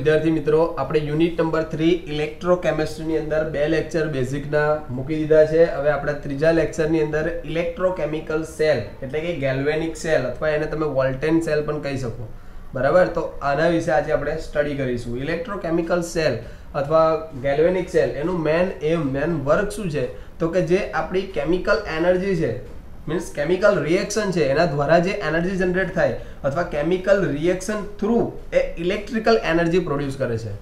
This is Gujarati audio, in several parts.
વિદ્યાર્થી મિત્રો, આપણે યુનિટ નંબર થ્રી ઇલેક્ટ્રોકેમિસ્ટ્રીની અંદર બે લેક્ચર બેઝિકના મૂકી દીધા છે. હવે આપણે ત્રીજા લેક્ચરની અંદર ઇલેક્ટ્રોકેમિકલ સેલ એટલે કે ગેલ્વેનિક સેલ અથવા એને તમે વોલ્ટેન સેલ પણ કહી શકો. બરાબર? તો આના વિશે આજે આપણે સ્ટડી કરીશું. ઇલેક્ટ્રોકેમિકલ સેલ અથવા ગેલ્વેનિક સેલ એનું મેન એમ મેન વર્ક શું છે? તો કે જે આપણી કેમિકલ એનર્જી છે મીન્સ કેમિકલ રિએક્શન છે, એના દ્વારા જે એનર્જી જનરેટ થાય અથવા કેમિકલ રિએક્શન થ્રુ એ ઇલેક્ટ્રિકલ એનર્જી પ્રોડ્યુસ કરે છે.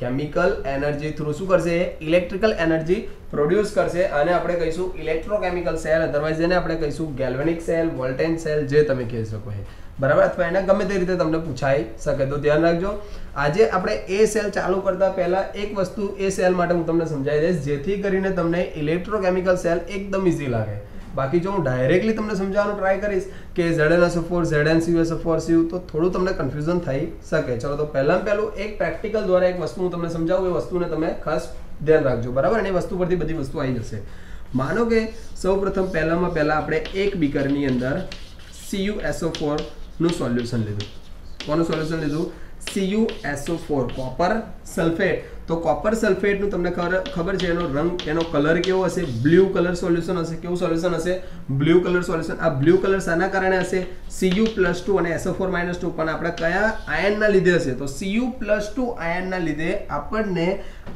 કેમિકલ એનર્જી થ્રુ શું કરશે? એ ઇલેક્ટ્રિકલ એનર્જી પ્રોડ્યુસ કરશે અને આપણે કહીશું ઇલેક્ટ્રોકેમિકલ સેલ અધરવાઇઝ એને આપણે કહીશું ગેલ્વેનિક સેલ વોલ્ટેન સેલ જે તમે કહી શકો છો બરાબર? અથવા એને ગમે તે રીતે તમને પૂછાઈ શકે. તો ધ્યાન રાખજો, આજે આપણે એ સેલ ચાલુ કરતા પહેલા એક વસ્તુ એ સેલ માટે હું તમને સમજાવી દઈશ, જેથી કરીને તમને ઇલેક્ટ્રોકેમિકલ સેલ એકદમ ઇઝી લાગે. બાકી જો હું ડાયરેક્ટલી તમને સમજાવવાનો ટ્રાય કરીશ કે Z N S four Z N C U S four C U તો થોડું તમને કન્ફ્યુઝન થઈ શકે. ચલો તો પહેલાં પહેલું એક પ્રેક્ટિકલ દ્વારા એક વસ્તુ હું તમને સમજાવું, એ વસ્તુને તમે ખાસ ધ્યાન રાખજો. બરાબર? અને એ વસ્તુ પરથી બધી વસ્તુ આવી જશે. માનો કે સૌ પ્રથમ પહેલામાં પહેલાં આપણે એક બીકરની અંદર સીયુ એસઓ ફોરનું સોલ્યુશન લીધું. કોનું સોલ્યુશન લીધું? C U S O four copper sulphate તો કોપર સલ્ફેટનું તમને ખબર છે? એનો રંગ, એનો કલર કેવો હશે? બ્લુ કલર સોલ્યુશન હશે. કેવું સોલ્યુશન હશે? બ્લુ કલર સોલ્યુશન આ બ્લુ કલર શાના કારણે હશે? સીયુ પ્લસ ટુ અને એસઓ ફોર માઇનસ ટુ પણ આપણે કયા આયનના લીધે હશે? તો સીયુ પ્લસ ટુ આયનના લીધે આપણને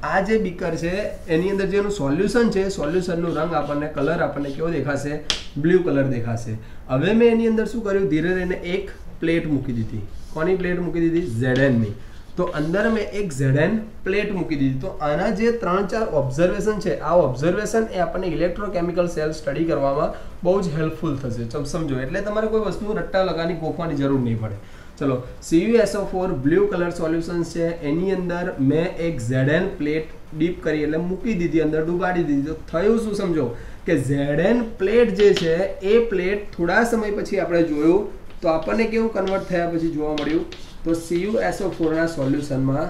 આ જે બીકર છે, એની અંદર જેનું સોલ્યુશન છે સોલ્યુશનનું રંગ આપણને કલર આપણને કેવો દેખાશે? બ્લુ કલર દેખાશે. હવે મેં એની અંદર શું કર્યું? ધીરે ધીરે એક પ્લેટ મૂકી દીધી. કોની પ્લેટ મૂકી દીધી? ઝેડએનની તો અંદર મેં એક ઝેડએન પ્લેટ મૂકી દીધી. તો આના જે ત્રણ ચાર ઓબ્ઝર્વેશન છે, આ ઓબ્ઝર્વેશન એ આપણને ઇલેક્ટ્રોકેમિકલ સેલ સ્ટડી કરવામાં બહુ જ હેલ્પફુલ થશે. સમજો, એટલે તમારે કોઈ વસ્તુ રટ્ટા લગાની ગોખવાની જરૂર નહીં પડે. ચલો C U S O four blue colour solutions છે. એની અંદર મેં એક ઝેડએન પ્લેટ ડીપ કરી એટલે મૂકી દીધી, અંદર ડુબાડી દીધી. તો થયું શું સમજો? કે ઝેડએન પ્લેટ જે છે, એ પ્લેટ થોડા સમય પછી આપણે જોયું, તો આપણને કેવું કન્વર્ટ થયા પછી જોવા મળ્યું? તો સીયુએસઓ ફોરના સોલ્યુશનમાં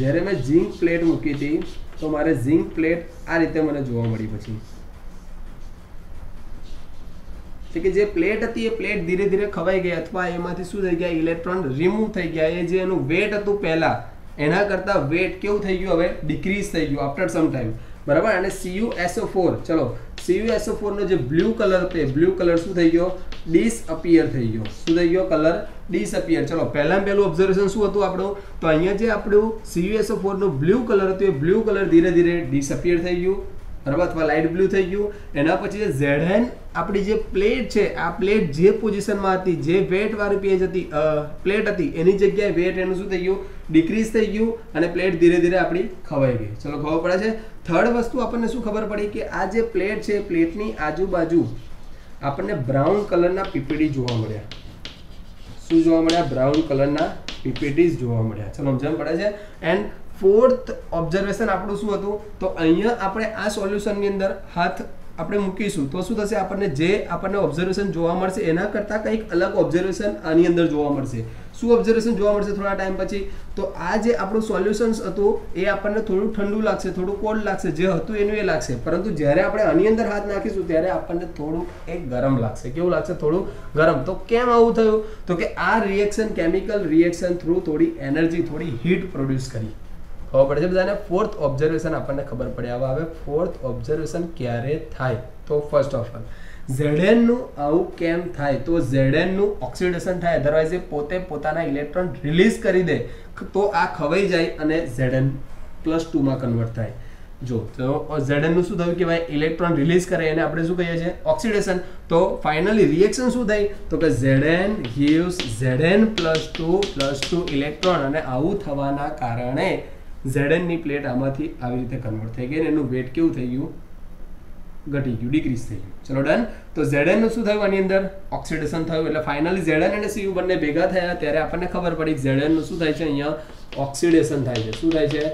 જ્યારે મેં ઝીંક પ્લેટ મૂકી હતી, તો મારે ઝીંક પ્લેટ આ રીતે મને જોવા મળી પછી. એટલે કે જે પ્લેટ હતી એ પ્લેટ ધીરે ધીરે ખવાઈ ગઈ અથવા એમાંથી શું થઈ ગયા? ઇલેક્ટ્રોન રિમૂવ થઈ ગયા. એ જે એનું વેટ હતું પહેલાં, એના કરતાં વેટ કેવું થઈ ગયું? હવે ડિક્રીઝ થઈ ગયું આફ્ટર સમ ટાઈમ બરાબર? અને સીયુએસઓ ફોર ચલો સીયુએસઓ ફોરનો જે બ્લુ કલર તે બ્લુ કલર શું થઈ ગયો? ડિસઅપિયર થઈ ગયો. શું થઈ ગયો? કલર ડિસઅપિયર ચલો, પહેલાં પહેલું ઓબ્ઝર્વેશન શું હતું આપણું? તો અહીંયા જે આપણું સીયુએસઓ ફોરનું બ્લુ કલર હતું, એ બ્લુ કલર ધીરે ધીરે ડિસઅપિયર થઈ ગયું. બરાબર? અથવા લાઇટ બ્લુ થઈ ગયું. એના પછી જે ઝેડહેન આપણી જે પ્લેટ છે, આ પ્લેટ જે પોઝિશનમાં હતી, જે વેટવાળી પેજ હતી પ્લેટ હતી, એની જગ્યાએ વેટ એનું શું થઈ ગયું? ડિક્રીઝ થઈ ગયું અને પ્લેટ ધીરે ધીરે આપણી ખવાઈ ગઈ. ચલો, ખબર પડે છે? થર્ડ વસ્તુ આપણને શું ખબર પડી? કે આ જે પ્લેટ છે પ્લેટની આજુબાજુ આપણને બ્રાઉન કલરના પીપીડી જોવા મળ્યા. શું જોવા મળ્યા? બ્રાઉન કલરના પીપીટીઝ જોવા મળ્યા. ચલો સમજણ પડે છે. એન્ડ ફોર્થ ઓબ્ઝર્વેશન આપણું શું હતું? તો અહીંયા આપણે આ સોલ્યુશનની અંદર હાથ આપણે મૂકીશું. તો શું થશે? આપણને જે આપણને ઓબ્ઝર્વેશન જોવા મળશે, એના કરતાં કંઈક અલગ ઓબ્ઝર્વેશન આની અંદર જોવા મળશે. શું ઓબ્ઝર્વેશન જોવા મળશે થોડા ટાઈમ પછી? તો આ જે આપણું સોલ્યુશન્સ હતું, એ આપણને થોડું ઠંડુ લાગશે, થોડું કોલ્ડ લાગશે. જે હતું એનું એ લાગશે. પરંતુ જ્યારે આપણે આની અંદર હાથ નાખીશું, ત્યારે આપણને થોડું એ ગરમ લાગશે. કેવું લાગશે? થોડું ગરમ. તો કેમ આવું થયું? તો કે આ રિએક્શન કેમિકલ રિએક્શન થ્રુ થોડી એનર્જી થોડી હીટ પ્રોડ્યુસ કરી. ખબર પડે છે બધાને? ફોર્થ ઓબ્ઝર્વેશન આપણને ખબર પડે. હવે હવે ફોર્થ ઓબ્ઝર્વેશન ક્યારે થાય? તો ફર્સ્ટ ઓફ ઓલ ઝેડએનનું આવું કેમ થાય? તો ઝેડએનનું ઓક્સિડેશન થાય. અધરવાઇઝ એ પોતે પોતાના ઇલેક્ટ્રોન રિલીઝ કરી દે. તો આ ખવાઈ જાય અને ઝેડએન પ્લસ ટુમાં કન્વર્ટ થાય. જો, તો ઝેડએનનું શું થયું કે ભાઈ ઇલેક્ટ્રોન રિલીઝ કરે. એને આપણે શું કહીએ છીએ? ઓક્સિડેશન તો ફાઇનલી રિએક્શન શું થાય તો કે Z N gives Z N plus two plus two electron અને આવું થવાના કારણે ઝેડએનની પ્લેટ આમાંથી આવી રીતે કન્વર્ટ થઈ ગઈ અને એનું વેટ કેવું થઈ ગયું? ઘટી ગયું ડિક્રીઝ થઈ ગયું. ચલો ડન તો ઝેડનનું શું થયું આની અંદર? ઓક્સિડેશન થયું. એટલે ફાઇનલી ઝેડન અને સીયુ બંને ભેગા થયા. ત્યારે આપણને ખબર પડી કે ઝેડએન શું થાય છે? અહીંયા ઓક્સિડેશન થાય છે. શું થાય છે?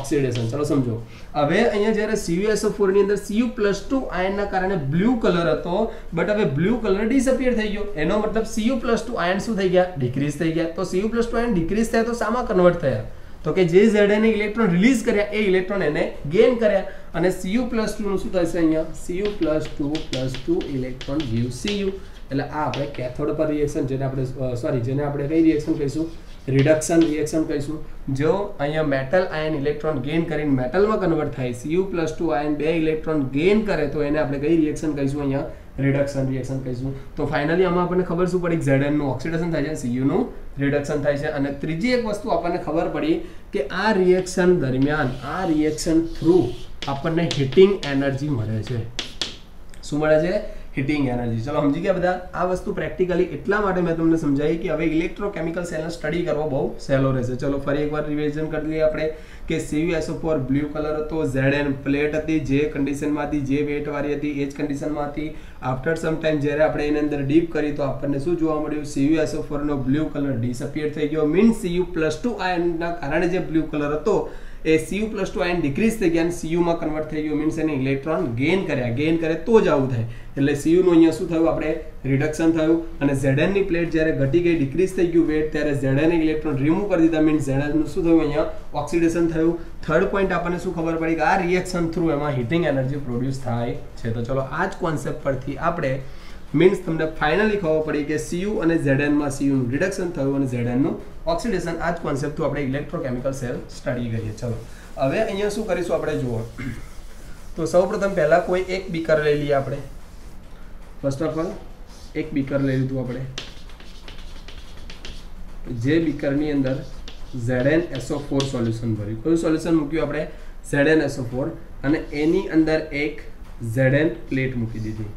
ઓક્સિડેશન ચલો સમજો. હવે અહીંયા જ્યારે સીયુએસઓ ફોરની અંદર સીયુ પ્લસ ટુ આયનના કારણે બ્લુ કલર હતો બટ હવે બ્લુ કલર ડિસઅપિયર થઈ ગયો. એનો મતલબ સીયુ પ્લસ ટુ આયન શું થઈ ગયા? ડિક્રીઝ થઈ ગયા. તો C U plus two ion decrease થયા તો સામા કન્વર્ટ થયા? તો કે જે ઝેડ ઇલેક્ટ્રોન રિલીઝ કર્યા, એ ઇલેક્ટ્રોન એને ગેઇન કર્યા. અને સીયુ પ્લસ ટુ નું શું થશે અહીંયા? C U plus two plus two electron give C U એટલે આ આપણે કેથોડ પર રિએક્શન જેને આપણે સોરી જેને આપણે કઈ રિએક્શન કહીશું? રિડક્શન રિએક્શન કહીશું જો અહીંયા મેટલ આયન ઇલેક્ટ્રોન ગેઇન કરીને મેટલમાં કન્વર્ટ થાય C U plus two ion બે ઇલેક્ટ્રોન ગેઇન કરે, તો એને આપણે કઈ રિએક્શન કહીશું અહીંયા? રિડક્શન રિએક્શન કહીશું તો ફાઇનલી આમાં આપણને ખબર શું પડી? ઝેડનું ઓક્સિડેશન થાય છે સીયુનું રિડક્શન થાય છે. અને ત્રીજી એક વસ્તુ આપણને ખબર પડી કે આ રિએક્શન દરમિયાન, આ રિએક્શન થ્રુ આપણને હીટિંગ એનર્જી મળે છે. શું મળે છે? હીટિંગ એનર્જી ચલો, સમજી ગયા બધા? આ વસ્તુ પ્રેક્ટિકલી એટલા માટે મેં તમને સમજાવી કે હવે ઇલેક્ટ્રોકેમિકલ સેલ સ્ટડી કરવો બહુ સહેલો રહેશે. ચલો, ફરી એકવાર રિવિઝન કરી લઈએ આપણે કે C U S O four blue colour હતો ઝેડ એન પ્લેટ હતી જે કન્ડિશનમાં હતી જે વેટવાળી હતી એ જ કન્ડિશનમાં હતી આફ્ટર સમ ટાઈમ જ્યારે આપણે એની અંદર ડીપ કરી, તો આપણને શું જોવા મળ્યું? સીયુએસઓ ફોરનો બ્લુ કલર ડિસઅપિયર થઈ ગયો. Means C U plus two આયનના કારણે જે બ્લુ કલર હતો એ C U plus two ion decrease થઈ ગયા અને સીયુમાં કન્વર્ટ થઈ ગયો. મીન્સ એને ઇલેક્ટ્રોન ગેઇન કર્યા. ગેઇન કરે તો જ આવું થાય. એટલે સીયુનું અહીંયા શું થયું? આપણે રિડક્શન થયું. અને ઝેડએનની પ્લેટ જ્યારે ઘટી ગઈ ડિક્રીઝ થઈ ગયું વેટ ત્યારે ઝેડએન ઇલેક્ટ્રોન રિમૂવ કરી દીધા. મીન્સ ઝેડએનનું શું થયું અહીંયા? ઓક્સિડેશન થયું. થર્ડ પોઈન્ટ આપણને શું ખબર પડી? કે આ રિએક્શન થ્રુ એમાં હીટિંગ એનર્જી પ્રોડ્યુસ થાય છે. તો ચલો, આ જ કોન્સેપ્ટ પરથી આપણે મીન્સ તમને ફાઇનલી ખબર પડી કે સીયુ અને ઝેડએનમાં સીયુનું રિડક્શન થયું અને ઝેડએનનું ઓક્સિડેશન આ જ કોન્સેપ્ટથી આપણે ઇલેક્ટ્રોકેમિકલ સેલ સ્ટડી કરીએ. ચલો. હવે અહીંયા શું કરીશું આપણે? જુઓ. તો સૌપ્રથમ પહેલાં કોઈ એક બીકર લઈ લઈએ આપણે. ફર્સ્ટ ઓફ ઓલ એક બીકર લઈ લીધું આપણે. જે બીકરની અંદર ઝેડએન એસો ફોર સોલ્યુશન ભર્યું. કયું સોલ્યુશન મૂક્યું આપણે? ઝેડએન એસો ફોર અને એની અંદર એક ઝેડએન પ્લેટ મૂકી દીધી.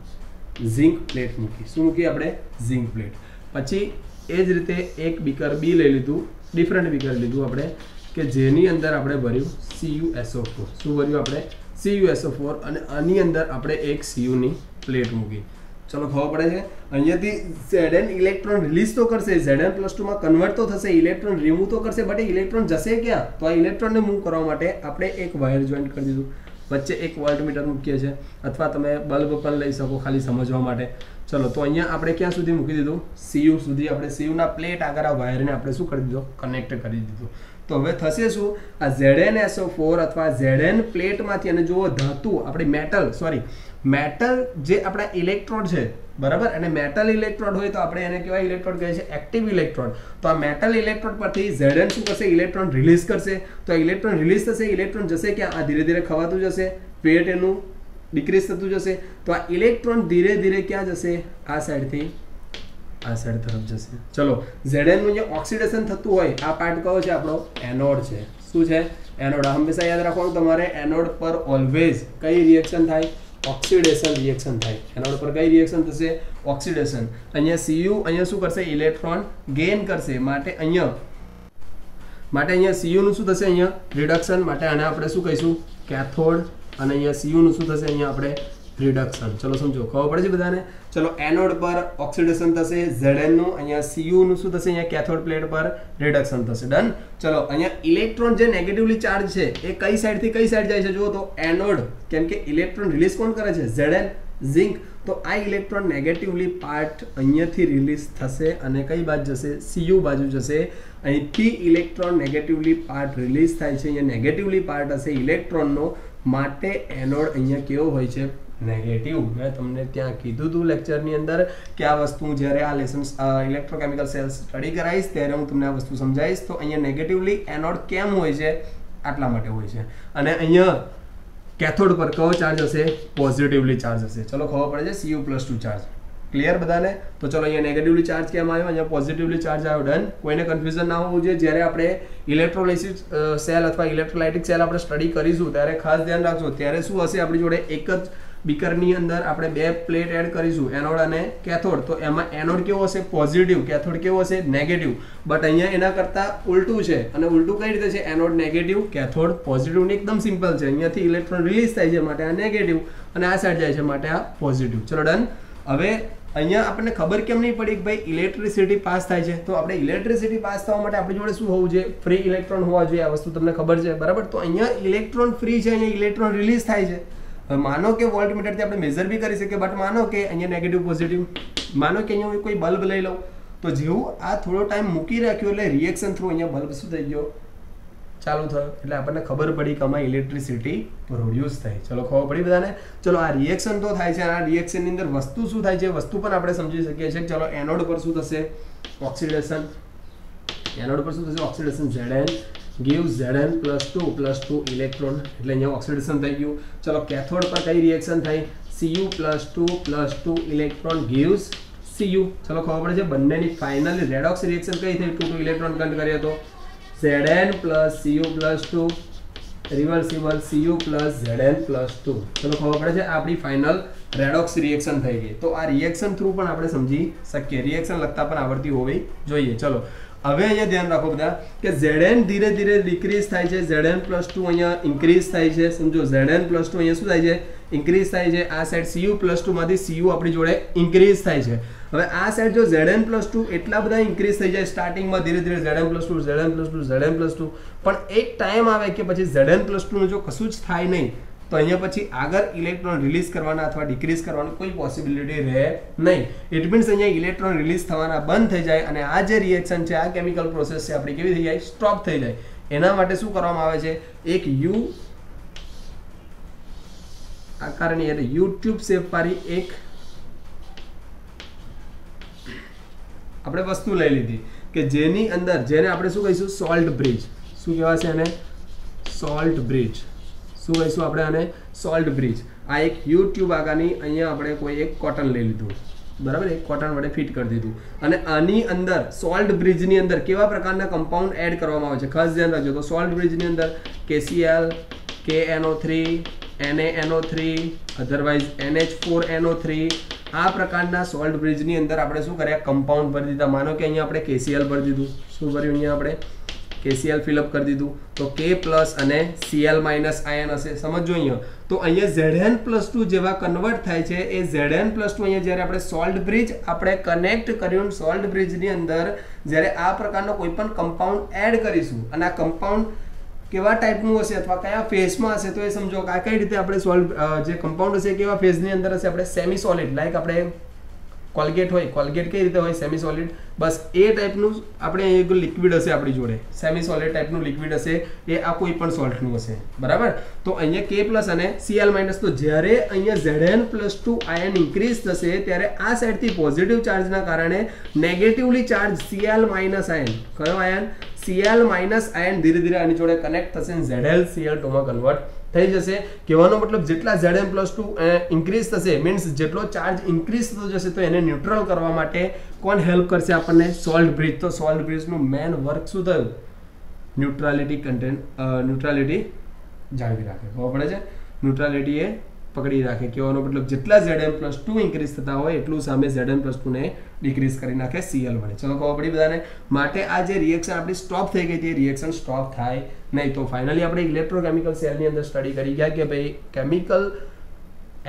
ઝિંક પ્લેટ મૂકી. શું મૂકી આપણે? ઝિંક પ્લેટ પછી એ જ રીતે એક બીકર બી લઈ લીધું. ડિફરન્ટ બીકર લીધું આપણે, કે જેની અંદર આપણે ભર્યું સીયુએસઓ ફોર શું ભર્યું આપણે? સીયુએસઓ ફોર અને આની અંદર આપણે એક સીયુની પ્લેટ મૂકી. ચલો, ખબર પડે છે? અહીંયાથી ઝેડએન ઇલેક્ટ્રોન રિલીઝ તો કરશે. ઝેડએન પ્લસ ટુમાં કન્વર્ટ તો થશે ઇલેક્ટ્રોન રિમૂવ તો કરશે બટ ઇલેક્ટ્રોન જશે ક્યાં? તો આ ઇલેક્ટ્રોનને મૂવ કરવા માટે આપણે એક વાયર જોઈન્ટ કરી દીધું. વચ્ચે એક વોલ્ટમીટર મૂકીએ છીએ, અથવા તમે બલ્બ પણ લઈ શકો ખાલી સમજવા માટે. ચલો, તો અહીંયા આપણે ક્યાં સુધી મૂકી દીધું? સીયુ સુધી. આપણે સીયુના પ્લેટ આગળ આ વાયરને આપણે શું કરી દીધો? કનેક્ટ કરી દીધું. તો હવે થશે શું? આ ઝેડએન એસઓ ફોર અથવા ઝેડએન પ્લેટમાંથી, અને જુઓ ધાતુ, આપણી મેટલ સોરી મેટલ જે આપણા ઇલેક્ટ્રોડ છે, બરાબર? અને મેટલ ઇલેક્ટ્રોડ હોય તો આપણે એને કેવા ઇલેક્ટ્રોડ કહે છે એક્ટિવ ઇલેક્ટ્રોડ તો આ મેટલ ઇલેક્ટ્રોડ પરથી ઝેડન શું કરશે? ઇલેક્ટ્રોન રિલીઝ કરશે. તો આ ઇલેક્ટ્રોન રિલીઝ થશે, ઇલેક્ટ્રોન જશે ક્યાં? આ ધીરે ધીરે ખવાતું જશે, વેટ એનું ડિક્રીઝ થતું જશે. તો આ ઇલેક્ટ્રોન ધીરે ધીરે ક્યાં જશે? આ સાઈડથી આ સાઈડ તરફ જશે. ચલો, ઝેડનનું જે ઓક્સિડેશન થતું હોય. આ પાર્ટ કયો છે? આપણો એનોડ છે. શું છે? એનોડ હંમેશા યાદ રાખવાનું, તમારે એનોડ પર ઓલવેઝ કઈ રિએક્શન થાય? ઓક્સિડેશન રિએક્શન થાય. એના ઉપર કઈ રિએક્શન થશે? ઓક્સિડેશન. અહીંયા સીયુ અહીંયા શું કરશે? ઇલેક્ટ્રોન ગેઇન કરશે. માટે અહીંયા માટે અહીંયા સીયુનું શું થશે અહીંયા? રિડક્શન માટે આને આપણે શું કહીશું? કેથોડ અને અહીંયા સીયુનું શું થશે? અહીંયા આપણે રિડક્શન ચલો સમજો, ખબર પડે છે બધાને? ચલો, એનોડ પર ઓક્સિડેશન થશે ઝેડએનનું, અહીંયા સીયુ નું શું થશે? અહીંયા કેથોડ પ્લેટ પર રિડક્શન થશે. ડન ચલો, અહીંયા ઇલેક્ટ્રોન જે નેગેટિવલી ચાર્જ છે, એ કઈ સાઈડથી કઈ સાઈડ જાય છે? જુઓ તો, એનોડ, કેમ કે ઇલેક્ટ્રોન રિલીઝ કોણ કરે છે? ઝેડએન ઝિંક તો આ ઇલેક્ટ્રોન નેગેટિવલી પાર્ટ અહીંયાથી રિલીઝ થશે અને કઈ બાજુ જશે? સીયુ બાજુ જશે. અહીંથી ઇલેક્ટ્રોન નેગેટિવલી પાર્ટ રિલીઝ થાય છે. અહીંયા નેગેટિવલી પાર્ટ હશે ઇલેક્ટ્રોનનો. માટે એનોડ અહીંયા કેવો હોય છે? નેગેટિવ મેં તમને ત્યાં કીધું હતું લેક્ચરની અંદર કે આ વસ્તુ જ્યારે આ લેસન ઇલેક્ટ્રોકેમિકલ સેલ્સ સ્ટડી કરાવીશ, ત્યારે હું તમને આ વસ્તુ સમજાવીશ. તો અહીંયા નેગેટિવલી એનોડ કેમ હોય છે? આટલા માટે હોય છે. અને અહીંયા કેથોડ પર કયો ચાર્જ હશે? પોઝિટિવલી ચાર્જ હશે. ચલો ખબર પડે છે CU plus two charge clear બધાને? તો ચલો અહીંયા નેગેટિવલી ચાર્જ કેમ આવ્યો? અહીંયા પોઝિટિવલી ચાર્જ આવ્યો. ડન કોઈને કન્ફ્યુઝન ના હોવું જોઈએ. જ્યારે આપણે ઇલેક્ટ્રોલિસિસ સેલ અથવા ઇલેક્ટ્રોલાઇટિક સેલ આપણે સ્ટડી કરીશું, ત્યારે ખાસ ધ્યાન રાખજો. ત્યારે શું હશે? આપણી જોડે એક જ બીકરની અંદર આપણે બે પ્લેટ એડ કરીશું, એનોડ અને કેથોડ. તો એમાં એનોડ કેવો હશે? પોઝિટિવ કેથોડ કેવો હશે? નેગેટિવ બટ અહીંયા એના કરતાં ઉલટું છે. અને ઉલટું કઈ રીતે છે? એનોડ નેગેટિવ કેથોડ પોઝિટિવ એકદમ સિમ્પલ છે. અહીંયાથી ઇલેક્ટ્રોન રિલીઝ થાય છે માટે આ નેગેટિવ અને આ સાઈડ જાય છે માટે આ પોઝિટિવ ચલો ડન હવે અહીંયા આપણને ખબર કેમ નહીં પડી કે ભાઈ ઇલેક્ટ્રિસિટી પાસ થાય છે? તો આપણે ઇલેક્ટ્રિસિટી પાસ થવા માટે આપણી જોડે શું હોવું જોઈએ? ફ્રી ઇલેક્ટ્રોન હોવા જોઈએ, આ વસ્તુ તમને ખબર છે. બરાબર? તો અહીંયા ઇલેક્ટ્રોન ફ્રી છે, અહીંયા ઇલેક્ટ્રોન રિલીઝ થાય છે. હવે માનો કે વોલ્ટમીટરથી આપણે મેઝર બી કરી શકીએ બટ માનો કે અહીંયા નેગેટિવ પોઝિટિવ માનો કે અહીંયા કોઈ બલ્બ લઈ લઉં, તો જેવું આ થોડો ટાઈમ મૂકી રાખ્યો એટલે રિએક્શન થ્રુ અહીંયા બલ્બ શું થઈ ગયો? ચાલુ થયો. એટલે આપણને ખબર પડી કે આમાં ઇલેક્ટ્રિસિટી પ્રોડ્યુસ થાય. ચલો, ખબર પડી બધાને? ચલો, આ રિએક્શન તો થાય છે. આ રિએક્શનની અંદર વસ્તુ શું થાય છે? વસ્તુ પણ આપણે સમજી શકીએ છીએ. ચલો એનોડ પર શું થશે? ઓક્સિડેશન એનોડ પર શું થશે? Oxidation Zn gives Zn plus 2 plus 2 electron એટલે અહીંયા ઓક્સિડેશન થઈ ગયું. ચલો કેથોડ પર કઈ રિએક્શન થાય? Cu plus 2 plus 2 electron gives C U ચલો ખબર પડે છે, બંનેની ફાઇનલી રેડોક્સ રિએક્શન કઈ થઈ? 2 2 ઇલેક્ટ્રોન કન્ટ કરીએ તો. Zn plus Cu plus 2 reversible C U plus Z N plus two. ચલો ખબર પડે છે, આપણી ફાઇનલ રેડોક્સ રિએક્શન થઈ ગઈ. તો આ રિએક્શન થ્રુ પણ આપણે સમજી શકીએ. રિએક્શન લગતા પણ આવડતી હોવી જોઈએ. ચલો. હવે અહીંયા ધ્યાન રાખો બધા, કે ઝેડએન ધીરે ધીરે ડિક્રીઝ થાય છે. ઝેડએન પ્લસ ટુ અહીંયા ઇન્ક્રીઝ થાય છે. સમજો, ઝેડએન પ્લસ ટુ અહીંયા શું થાય છે? ઇન્ક્રીઝ થાય છે. આ સાઈડ સીયુ પ્લસ ટુમાંથી સીયુ આપણી જોડે ઇન્ક્રીઝ થાય છે. હવે આ સાઈડ જો ઝેડએન પ્લસ ટુ એટલા બધા ઇન્ક્રીઝ થઈ જાય સ્ટાર્ટિંગમાં ધીરે ધીરે Z N plus two Z N plus two Z N plus two પણ એક ટાઈમ આવે કે પછી ઝેડએન પ્લસ ટુનું જો કશું જ થાય નહીં તો અહીંયા પછી આગળ ઇલેક્ટ્રોન રિલીઝ કરવાના અથવા ડિક્રીઝ કરવાની કોઈ પોસિબિલિટી રહે નહીં. ઇટ મીન્સ અહીંયા ઇલેક્ટ્રોન રિલીઝ થવાના બંધ થઈ જાય અને આ જે રિએક્શન છે, આ કેમિકલ પ્રોસેસ છે, આપણી કેવી થઈ જાય? સ્ટોપ થઈ જાય. એના માટે શું કરવામાં આવે છે? એક યુ આકારની એટલે યુટ્યુબ શેપ વાળી એક આપણે વસ્તુ લઈ લીધી કે જેની અંદર, જેને આપણે શું કહીશું? સોલ્ટ બ્રિજ શું કહેવાશે એને? સોલ્ટ બ્રિજ શું કહીશું આપણે આને? Salt bridge. આ એક યુટ્યુબ આગાની અહીંયા આપણે કોઈ એક કોટન લઈ લીધું. બરાબર? એક કોટન વડે ફિટ કરી દીધું. અને આની અંદર સોલ્ટ બ્રિજની અંદર કેવા પ્રકારના કમ્પાઉન્ડ એડ કરવામાં આવે છે? ખાસ ધ્યાન રાખજો. તો સોલ્ટ બ્રિજની અંદર કેસીએલ કે N O three, N N O three otherwise N H four N O three. આ પ્રકારના સોલ્ટ બ્રિજની અંદર આપણે શું કર્યા? કમ્પાઉન્ડ ભરી દીધા. માનો કે અહીંયા આપણે કેસીએલ ભરી દીધું. શું ભર્યું અહીંયા આપણે? કેસીએલ ફિલઅપ કરી દીધું. તો કે પ્લસ અને સીએલ માઇનસ આયન હશે. સમજો અહીંયા. તો અહીંયા ઝેડએન પ્લસ ટુ જેવા કન્વર્ટ થાય છે. એ ઝેડએન પ્લસ ટુ અહીંયા જ્યારે આપણે સોલ્ટ બ્રિજ આપણે કનેક્ટ કર્યું સોલ્ટ બ્રિજની અંદર, જ્યારે આ પ્રકારનો કોઈ પણ કમ્પાઉન્ડ એડ કરીશું, અને આ કમ્પાઉન્ડ કેવા ટાઈપનું હશે અથવા કયા ફેઝમાં હશે, તો એ સમજો. કે આ કઈ રીતે આપણે સોલ્ટ જે કમ્પાઉન્ડ હશે કેવા ફેઝની અંદર હશે? આપણે સેમી સોલિડ લાઈક આપણે કોલગેટ હોય કોલગેટ કઈ રીતે હોય? સેમી સોલિડ બસ, એ ટાઈપનું આપણે એક લિક્વિડ હશે આપણી જોડે. સેમી સોલિડ ટાઈપનું લિક્વિડ હશે. એ આ કોઈ પણ સોલ્ટનું હશે. બરાબર? તો અહીંયા કે પ્લસ અને સીએલ માઇનસ તો જ્યારે અહીંયા Z N plus two ion increase થશે, ત્યારે આ સાઈડથી પોઝિટિવ ચાર્જના કારણે negatively charge C L minus ion કયો ion C L minus ion ધીરે ધીરે આની જોડે કનેક્ટ થશે ઝેડએલ સીએલ ટુમાં કન્વર્ટ થઈ જશે. કહેવાનો મતલબ જેટલા Z M plus two increase થશે મીન્સ જેટલો ચાર્જ ઇન્ક્રીઝ થતો જશે, તો એને ન્યુટ્રલ કરવા માટે કોણ હેલ્પ કરશે આપણને? સોલ્ટ બ્રિજ તો સોલ્ટ બ્રિજનું મેન વર્ક શું થયું? ન્યુટ્રાલિટી કન્ટેન્ટ ન્યુટ્રાલિટી જાળવી રાખે. ખબર પડે છે? ન્યુટ્રાલિટી એ પકડી રાખે. કહેવાનો મતલબ જેટલા ઝેડ પ્લસ ટુ ઇન્ક્રીઝ થતા હોય, એટલું સામે ઝેડ પ્લસ ટુને ડિક્રીઝ કરી નાખે સીએલ વડે. ચલો ખબર પડી બધાને, માટે આ જે રિએક્શન આપણી સ્ટોપ થઈ ગઈ હતી રિએક્શન સ્ટોપ થાય નહીં. તો ફાઇનલી આપણે ઇલેક્ટ્રોકેમિકલ સેલની અંદર સ્ટડી કરી ગયા કે ભાઈ કેમિકલ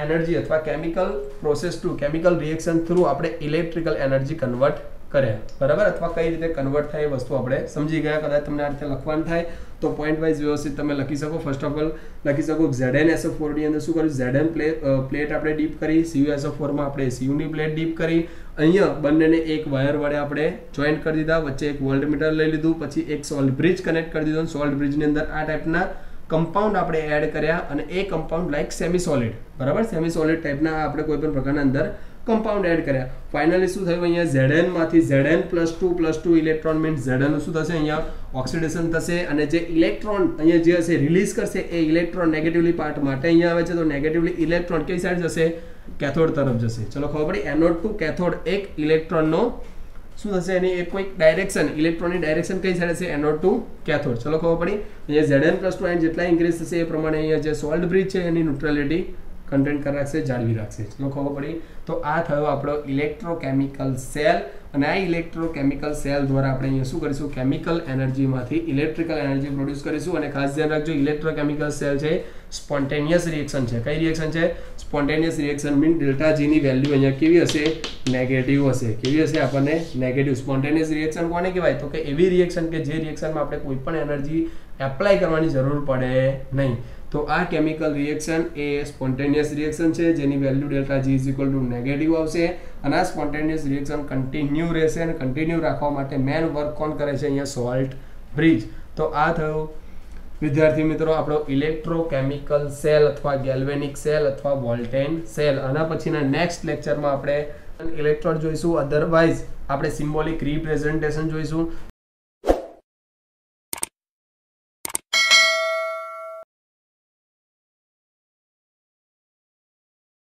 એનર્જી અથવા chemical process to chemical reaction through આપણે ઇલેક્ટ્રિકલ એનર્જી કન્વર્ટ કર્યા બરાબર? અથવા કઈ રીતે કન્વર્ટ થાય એ વસ્તુ આપણે સમજી ગયા. કદાચ તમને આ રીતે લખવાનું થાય, તો પોઈન્ટ વાઇઝ વ્યવસ્થિત તમે લખી શકો. ફર્સ્ટ ઓફ ઓલ લખી શકો ઝેડએન એસો ફોરની અંદર શું કર્યું? ઝેડએન પ્લે પ્લેટ આપણે ડીપ કરી સીયુ એસો ફોરમાં આપણે સીયુની પ્લેટ ડીપ કરી. અહીંયા બંનેને એક વાયર વડે આપણે જોઈન્ટ કરી દીધા. વચ્ચે એક વોલ્ટમીટર લઈ લીધું, પછી એક સોલ્ટ બ્રિજ કનેક્ટ કરી દીધો. સોલ્ટ બ્રિજની અંદર આ ટાઈપના કમ્પાઉન્ડ આપણે એડ કર્યા અને એ કમ્પાઉન્ડ લાઈક સેમી સોલિડ બરાબર? સેમી સોલિડ ટાઈપના આપણે કોઈ પણ પ્રકારના અંદર કમ્પાઉન્ડ એડ કર્યા. ફાઇનલી શું થયું અહીંયા? ઝેડએનમાંથી Z N plus two plus two electron means Z N શું થશે અહીંયા? ઓક્સિડેશન થશે અને જે ઇલેક્ટ્રોન અહીંયા જે હશે રિલીઝ કરશે, એ ઇલેક્ટ્રોન નેગેટિવલી પાર્ટ માટે અહીંયા આવે છે. તો નેગેટિવલી ઇલેક્ટ્રોન કઈ સાઈડ જશે? કેથોડ તરફ જશે. ચલો ખબર પડી? એનોડ ટુ કેથોડ એક ઇલેક્ટ્રોનનો શું થશે? એની એક કોઈક ડાયરેક્શન ઇલેક્ટ્રોનની ડાયરેક્શન કઈ સાઈડ હશે? એનોડ ટુ કેથોડ ચલો ખબર પડી? અહીંયા Z N plus two N જેટલા ઇન્ક્રીઝ થશે, એ પ્રમાણે અહીંયા જે સોલ્ટ બ્રિજ છે, એની ન્યુટ્રાલિટી કન્ટેન્ટ રાખશે, જાળવી રાખશે. ચલો ખબર પડી? તો આ થયો આપણો ઇલેક્ટ્રોકેમિકલ સેલ અને આ ઇલેક્ટ્રોકેમિકલ સેલ દ્વારા આપણે અહીંયા શું કરીશું? કેમિકલ એનર્જીમાંથી ઇલેક્ટ્રિકલ એનર્જી પ્રોડ્યુસ કરીશું અને ખાસ ધ્યાન રાખજો ઇલેક્ટ્રોકેમિકલ સેલ છે સ્પોન્ટેનિયસ રિએક્શન છે. કઈ રિએક્શન છે? સ્પોન્ટેનિયસ રિએક્શન મીન ડેલ્ટા જીની વેલ્યુ અહીંયા કેવી હશે? નેગેટિવ હશે. કેવી હશે? આપણને નેગેટિવ સ્પોન્ટેનિયસ રિએક્શન કોને કહેવાય? તો કે એવી રિએક્શન કે જે રિએક્શનમાં આપણે કોઈ પણ એનર્જી એપ્લાય કરવાની જરૂર પડે નહીં. તો આ કેમિકલ રિએક્શન એ સ્પોન્ટેનિયસ રિએક્શન છે, જેની value delta G is equal to negative આવશે. અને આ સ્પોન્ટેનિયસ રિએક્શન કન્ટિન્યુ રહેશે અને કન્ટિન્યુ રાખવા માટે મેન વર્ક કોણ કરે છે? અહીંયા સોલ્ટ બ્રિજ તો આ થયું, વિદ્યાર્થી મિત્રો, આપણો ઇલેક્ટ્રોકેમિકલ સેલ અથવા ગેલ્વેનિક સેલ અથવા વોલ્ટેન સેલ આના પછીના નેક્સ્ટ લેક્ચરમાં આપણે ઇલેક્ટ્રોડ જોઈશું. અધરવાઇઝ આપણે સિમ્બોલિક રિપ્રેઝન્ટેશન જોઈશું.